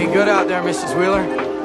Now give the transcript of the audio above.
Looking good out there, Mrs. Wheeler.